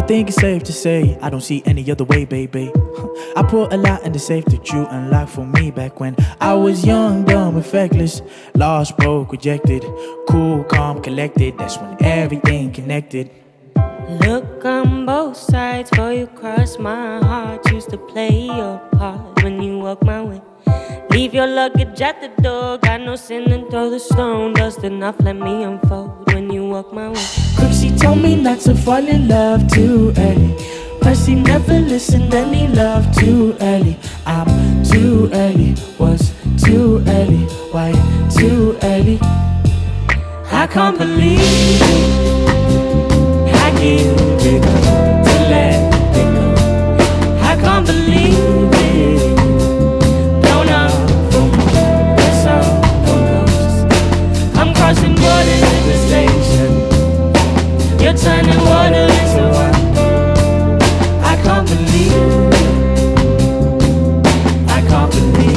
think it's safe to say I don't see any other way, baby. I put a lot in the safe that you unlocked for me back when I was young, dumb, and feckless. Lost, broke, rejected. Cool, calm, collected. That's when everything connected. Look on both sides for you cross my heart. Used to play your part when you walk my way. Leave your luggage at the door. Got no sin and throw the stone. Dust enough, let me unfold walk my way. Quick, told me not to fall in love too early. Percy never listened and he loved too early. I'm too early, was too early, why too early? I can't believe You're turning. I can't believe. I can't believe.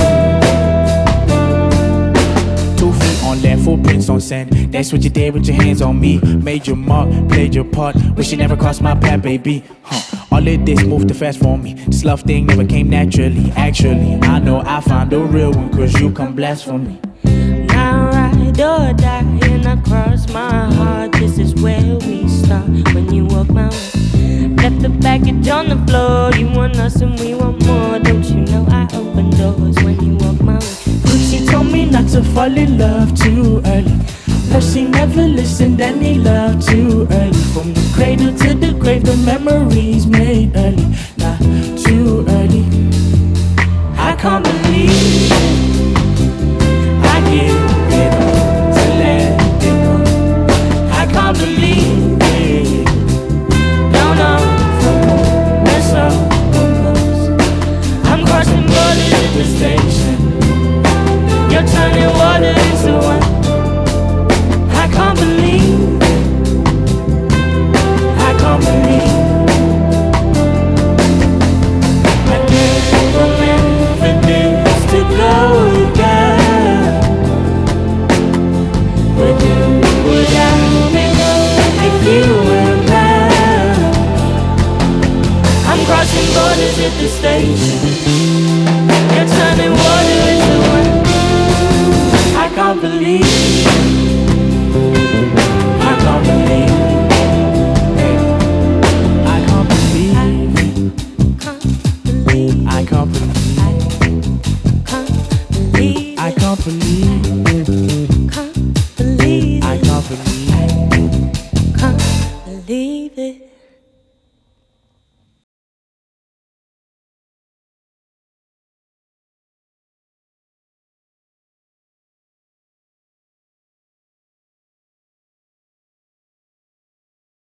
Two feet on land, footprints on sand. That's what you did with your hands on me. Made your mark, played your part. Wish you never crossed my path, baby. Huh. All of this moved too fast for me. This love thing never came naturally. Actually, I know I found the real one, cause you come blast for me. Package on the floor. You want us and we want more. Don't you know I open doors when you walk my way? She told me not to fall in love too early. But she never listened and he loved too early. From the cradle to the grave, the memories made early. Not too early. I can't believe crossing at the station. You're turning water into wine. I can't believe. I can't believe. I can't believe. I can't believe.